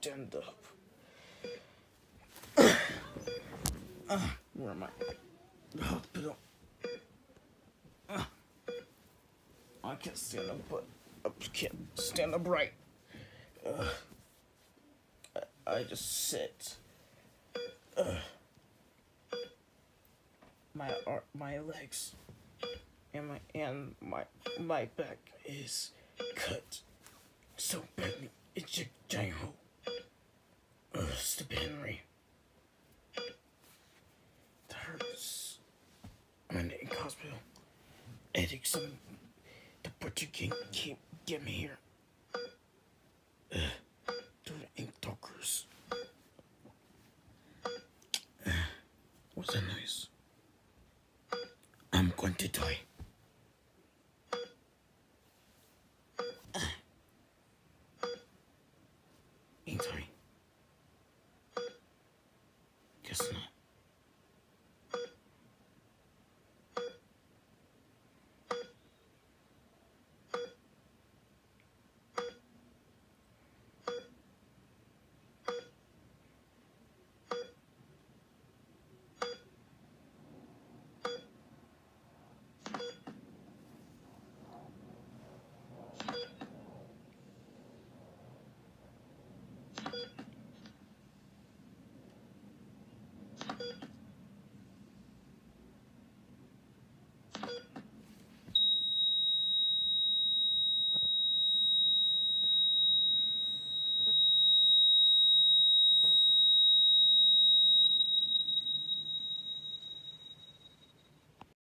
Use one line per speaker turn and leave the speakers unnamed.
Stand up. Uh, where am I? The hospital. Uh, I can't stand up, but I can't stand up right. Uh, I, I just sit. Uh, my ar- my legs and my and my my back is cut so badly. And Gospel Erickson, the Butcher King, keep get me here. Uh, to the Ink Talkers. Uh, what's that noise? I'm going to die. Uh, Sorry. Guess not.